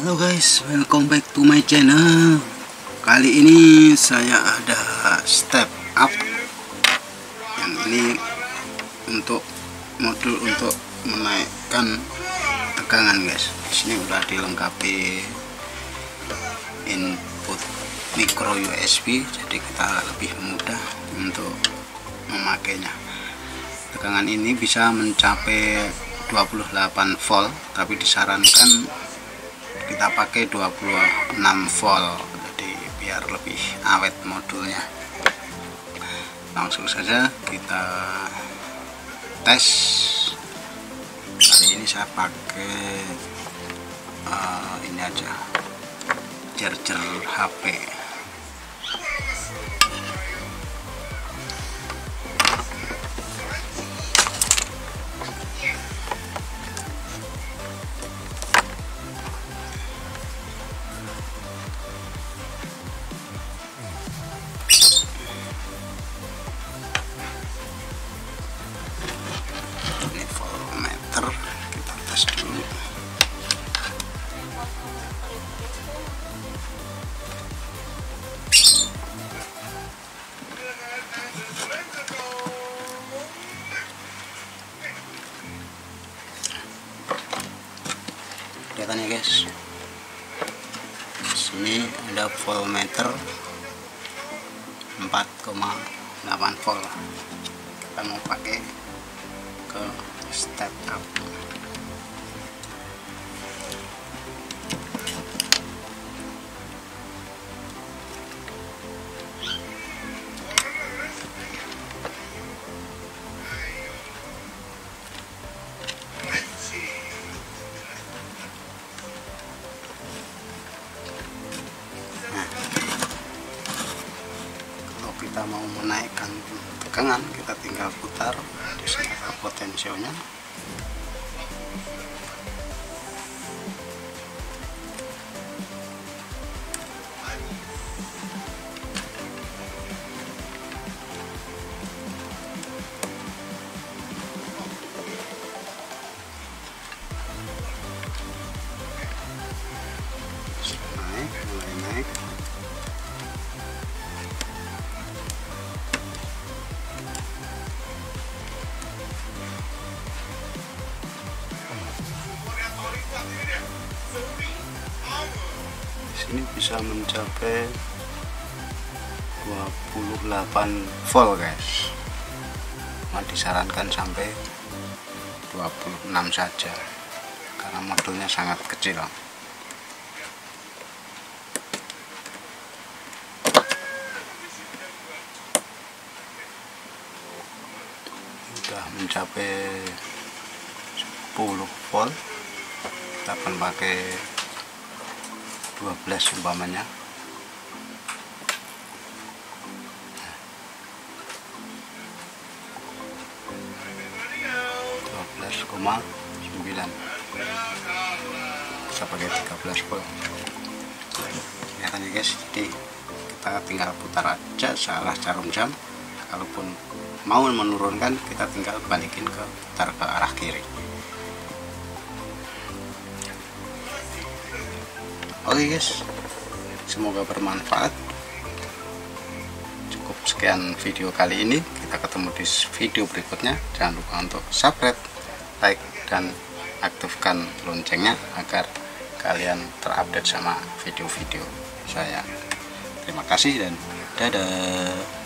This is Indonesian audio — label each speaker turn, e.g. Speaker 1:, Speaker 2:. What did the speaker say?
Speaker 1: Halo guys, welcome back to my channel. Kali ini saya ada step up. Yang ini untuk modul untuk menaikkan tegangan guys. Di sini udah dilengkapi input micro USB, jadi kita lebih mudah untuk memakainya. Tegangan ini bisa mencapai 28 volt, tapi disarankan kita pakai 26 volt jadi biar lebih awet modulnya. Langsung saja kita tes. Kali ini saya pakai uh, ini aja charger HP kelihatan ya guys. Sini ada voltmeter 4,8 volt kita mau pakai ke step up kita mau menaikkan tegangan kita tinggal putar di sini ada potensialnya sini bisa mencapai 28 volt guys. Nah, disarankan sampai 26 saja karena modulnya sangat kecil. Sudah mencapai 10 volt. Kita akan pakai 12 umpamanya. koma sembilan. Bisa pakai 13 volt kelihatan ya guys. Jadi kita tinggal putar aja salah jarum jam. Kalaupun mau menurunkan kita tinggal balikin ke putar ke arah kiri oke guys. Semoga bermanfaat. Cukup sekian video kali ini. Kita ketemu di video berikutnya. Jangan lupa untuk subscribe like dan aktifkan loncengnya agar kalian terupdate sama video-video saya. Terima kasih dan dadah